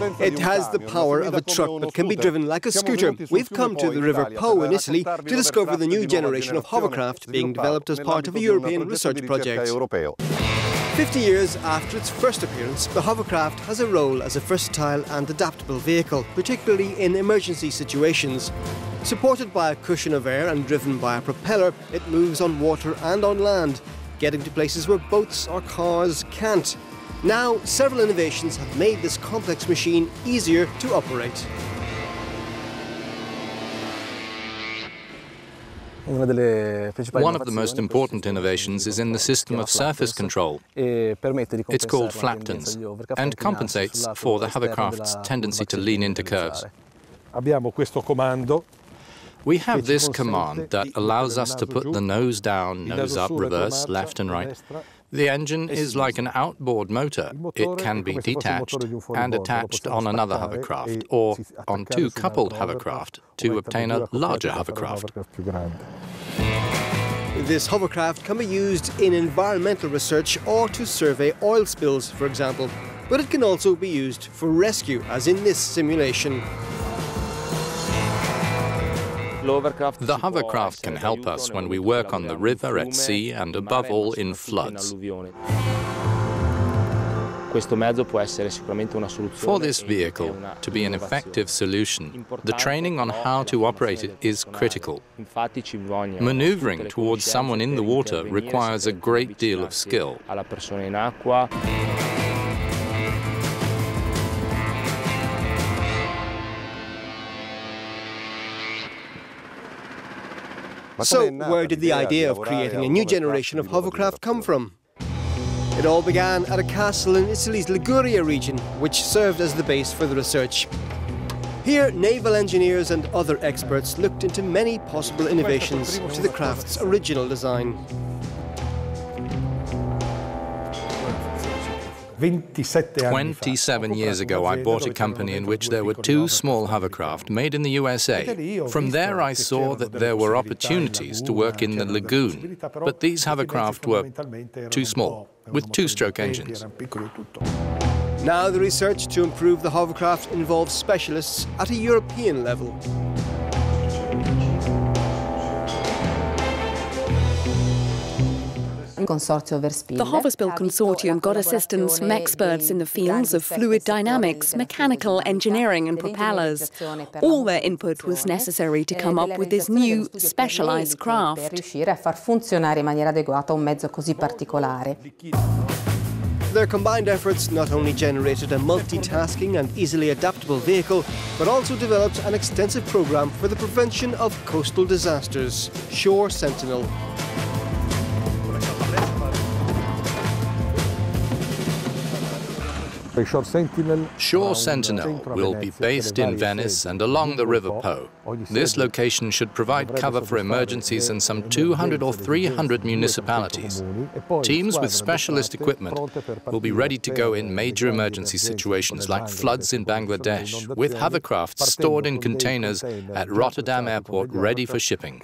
It has the power of a truck but can be driven like a scooter. We've come to the River Po in Italy to discover the new generation of hovercraft being developed as part of a European research project. 50 years after its first appearance, the hovercraft has a role as a versatile and adaptable vehicle, particularly in emergency situations. Supported by a cushion of air and driven by a propeller, it moves on water and on land, getting to places where boats or cars can't. Now, several innovations have made this complex machine easier to operate. One of the most important innovations is in the system of surface control. It's called flaptons and compensates for the hovercraft's tendency to lean into curves. We have this command that allows us to put the nose down, nose up, reverse, left and right. The engine is like an outboard motor. It can be detached and attached on another hovercraft or on two coupled hovercraft to obtain a larger hovercraft. This hovercraft can be used in environmental research or to survey oil spills, for example. But it can also be used for rescue, as in this simulation. The hovercraft can help us when we work on the river, at sea, and above all in floods. For this vehicle to be an effective solution, the training on how to operate it is critical. Maneuvering towards someone in the water requires a great deal of skill. So, where did the idea of creating a new generation of hovercraft come from? It all began at a castle in Italy's Liguria region, which served as the base for the research. Here, naval engineers and other experts looked into many possible innovations to the craft's original design. 27 years ago, I bought a company in which there were two small hovercraft made in the USA. From there, I saw that there were opportunities to work in the lagoon, but these hovercraft were too small, with two-stroke engines. Now the research to improve the hovercraft involves specialists at a European level. The Hoverspill Consortium got assistance from experts in the fields of fluid dynamics, mechanical engineering and propellers. All their input was necessary to come up with this new, specialized craft. Their combined efforts not only generated a multitasking and easily adaptable vehicle, but also developed an extensive program for the prevention of coastal disasters, Shore Sentinel. Shore Sentinel will be based in Venice and along the River Po. This location should provide cover for emergencies in some 200 or 300 municipalities. Teams with specialist equipment will be ready to go in major emergency situations like floods in Bangladesh, with hovercraft stored in containers at Rotterdam Airport ready for shipping.